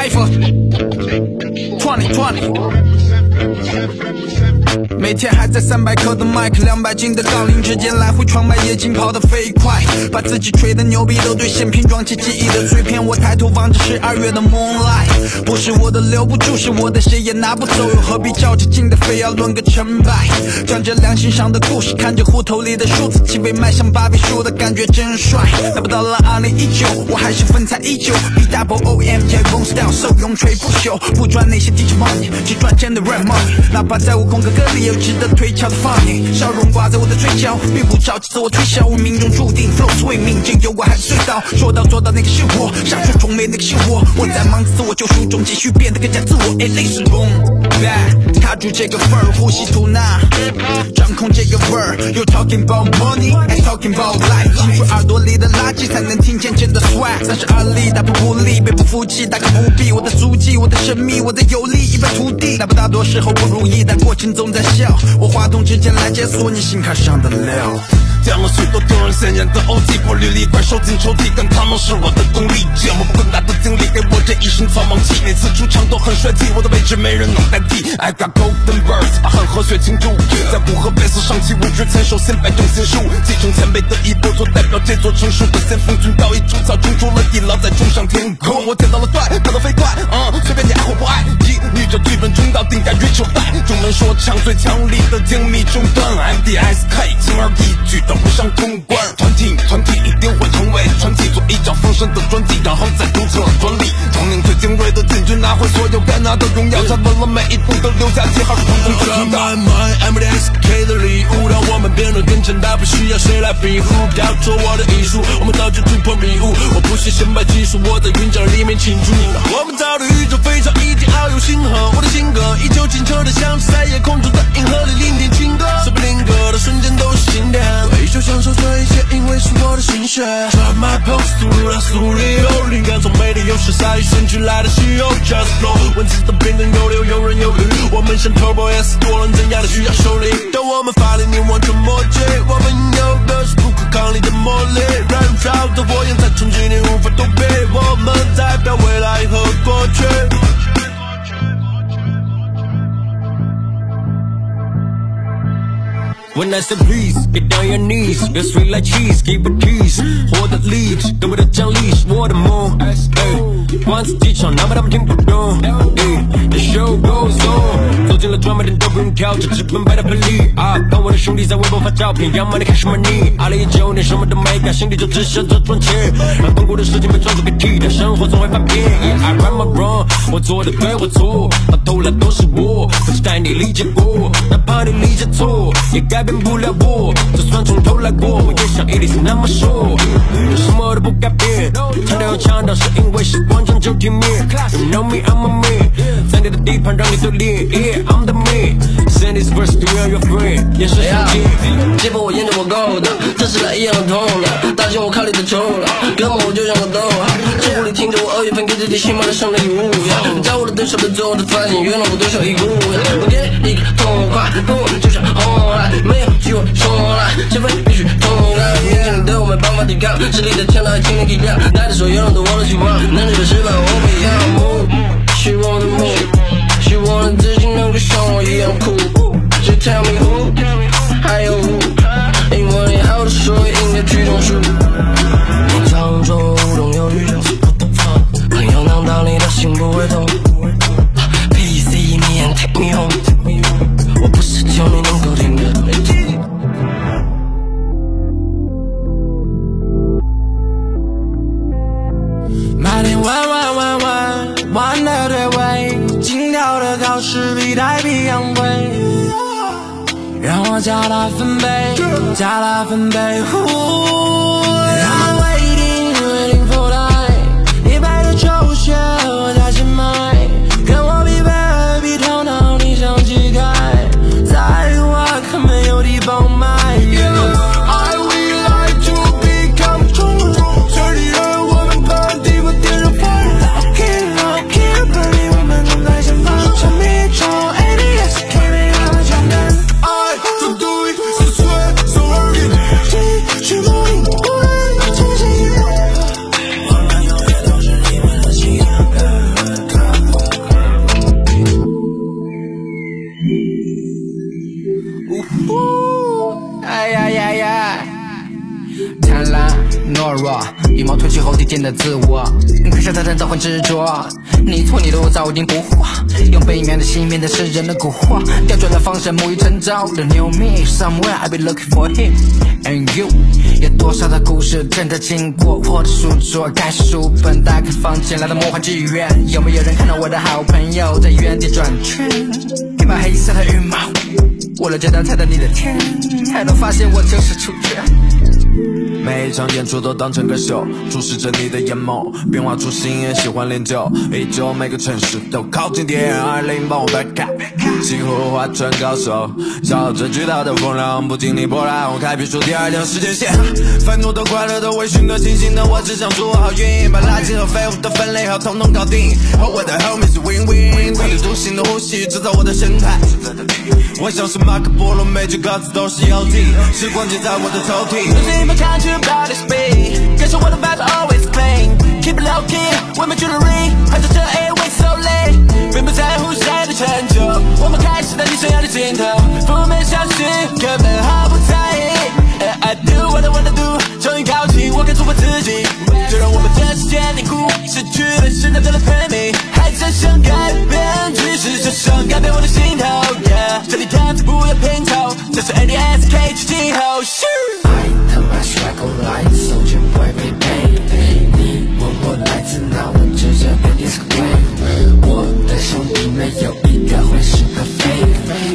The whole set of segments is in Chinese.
Cypher 2020每天还在三百克的麦克，两百斤的杠铃之间来回闯，百夜景跑得飞快，把自己吹的牛逼都兑现，拼装起记忆的碎片。我抬头望着十二月的 moonlight，不是我的留不住，是我的谁也拿不走，又何必较着劲的非要论个成败？讲着良心上的故事，看着户头里的数字，气味迈向八位数的感觉真帅。来不到了二零一九，我还是风采依旧，B double O M J won't stop，手永垂不朽，不赚那些地球 money，只赚钱的 rap money，哪怕在我空格格里。有值得推敲的 funny，，笑容挂在我的嘴角，并不着急自我推销，我命中注定 flow 是为命，只有我还是隧道，说到做到那个是我，杀出重围那个是我，我在忙着自我救赎中，继续变得更加自我，哎，泪是 bomb，卡住这个份儿，呼吸吐纳，掌控这个味儿，You talking about money，I talking about life，清除耳朵里的垃圾，才能听见真的 swag，三十而立，大步不离，背不服气，大可不必，我的足迹，我的神秘，我的有力，一败涂地，哪怕大多时候不如意，但过程总在笑。我话筒之间来解锁你心坎上的料。讲了许多丢人现眼的 OG，玻璃里快收进抽屉，但他们是我的动力。这么混搭的经历给我这一身苍茫气，每次出场都很帅气，我的位置没人能代替。I got golden birds，把汗和血倾注，在五和贝斯上起舞之前，首先摆动心术，继承前辈的衣钵，做代表这座城市的先锋军，早已出草，种出了地牢，再冲上天空。我见到了帅，看到飞快，嗯，随便你爱或不爱。一逆着剧本中道，定该 reach your back。中门说唱最强力的精密中断，MDSK，轻而易举。不上通关，团体团体一定会成为传奇，做一张封神的专辑，然后再拿到荣耀，站稳了每一步，都留下记号，是成功的密码。M D S K 的礼物，们变得更强大，不需要谁来庇护。雕琢我的艺术，我们早就突破迷雾。我不屑显摆技术，我在云霄里面庆祝。我们造的宇宙飞船已经遨游星河，我的性格依旧清澈的，像是在夜空中的银河里聆听情歌。手不灵歌的瞬间都是心跳。就享受这一切，因为是我的心血。Drop my post，速度到速里有灵感从美丽又时飒与生俱来的稀有。Just flow，文字的变更有流有人有余。我们像 Turbo S，多人镇压的需要修理。当我们发力，你完全默契。我们有的是不可抗力的魔力，燃烧的火焰在冲击，你无法躲避。我们代表未来和过去。When I say please, get down your knees, get straight like cheese, keep it peace, hold the lead，给我的奖励是我的梦。管自己唱，哪怕他们听不懂。The show goes on，走进了专卖店都不用挑，这直奔摆的盆里。啊，当我的兄弟在微博发照片，要么你看什么你？二零一九年什么都没干，心里就只想着赚钱，让痛苦的事情被专注给替代，生活总会翻篇。I right my wrong，我做的对或错，到头来都是我，不期待你理解过，哪怕你理解错，也。改变不了我，就算从头来过，我也像伊丽丝那么说，什么都不改变。强调强调是因为时光终究天灭。You know me, I'm a man，地盘让你丢脸。Yeah, I'm the man。Send this verse to all your 弟。结果我研究我够的，这是来一样的痛的。大兄我靠你的仇了，哥们我就像个逗号。车库里听着我二月份给自己新买的生日礼物呀。在我的对手被最后的发现，原来我对手已故。我给一个痛快，不就像红海。没有机会重来，前辈必须痛快。面前你的我没办法抵抗，实力的强大，请你体谅。带着所有人都忘了希望，能力的失败我不要。希望的梦，希望自己能够像考试比太平洋贵，让我加大分贝，加大分贝。去梦里。懦弱，羽毛褪去后，低贱的自我。可笑的人都很执着，你错你的我早已经不惑。用背面的心面对世人的蛊惑，调转了方向，沐浴成朝的 new me。Somewhere I be looking for him and you。有多少的故事正在经过我的书桌？开始书本，打开房间，来到魔幻剧院。有没有人看到我的好朋友在原地转圈？一把黑色的羽毛，为了简单踩到你的天，才能发现我就是主角。每一场演出都当成个秀，注视着你的眼眸，变化出心也喜欢练就，依旧每个城市都靠近点二零，帮我 back up，几乎划船高手，笑着巨大的风浪不经历波澜，我开辟出第二条时间线，愤怒的、快乐的、微醺的、清醒的，我只想祝我好运，把垃圾和废物都分类好，统统搞定，和我的 homies win win，特立独行的呼吸制造我的生态，我像是马可波罗，每句歌词都是游记，时光记在我的抽屉。You about this speed Guess what about always clean Keep it low key with my jewelry 还在这 airway so late 并不在乎谁的成就我们开始在你想要的尽头负面消息根本毫不在意 I do what I wanna do 终于靠近我看出我自己就让我们的时间凝固失去了现在的了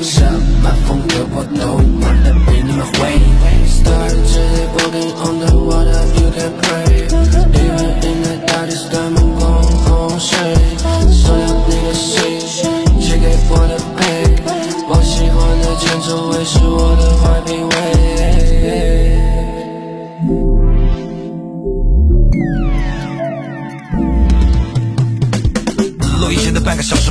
什么风格我都玩得比你们会。Start to walking on the water, you can pray。Even in the darkest，他们共洪水，所有你的心，借给我的陪。我喜欢的前奏会是我的坏品味。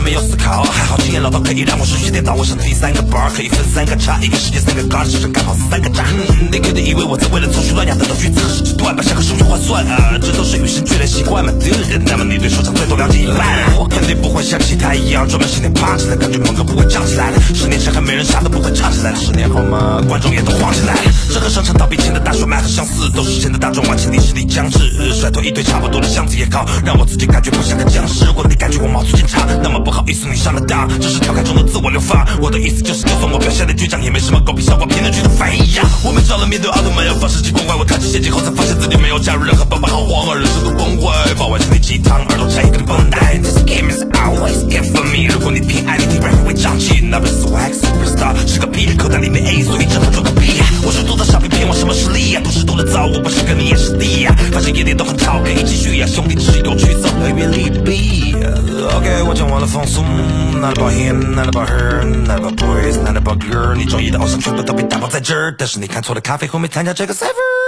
没有思考，还好经验老道可以让我顺序颠倒。我想第三个 bar 可以分三个叉，一个世界三个杆，身上刚好三个炸。你肯定以为我在为了凑数乱压的道具，此时断吧，像个数学换算啊，这都是与生俱来习惯嘛。Dude，那么你对说唱最多了解一半，我肯定不会像其他一样专门十年趴起来，感觉门口不会站起来。十年前还没人啥都不会唱起来，十年后嘛，观众也都慌起来。商场倒闭前的大甩卖很相似，都是前的大众晚期历史力将至，甩脱一堆差不多的箱子也好，让我自己感觉不像个僵尸。如果你感觉我毛粗见长。那么不好意思，你上了当，这是调侃中的自我流放。我的意思就是，就算我表现的倔强，也没什么狗屁效果，评论区的反应一样。我们照了面对奥特曼要放射器崩坏，我开始陷阱后才发现自己没有加入任何爆爆豪荒，啊人生都崩坏。爆完身体鸡汤，耳朵插一根绷带。This game is always it for me。如果你偏爱，你听 rap 会胀气。那 swag superstar 是个屁，口袋里面 A，所以只能做我不是跟你也是弟呀。反正夜店都很吵，可以继续呀，兄弟，只有去走没别利弊。OK，我讲完了放松，Not about him，Not about her，Not about boys，Not about girl。你中意的偶像全部都被打包在这儿，但是你看错了咖啡后没参加这个 server。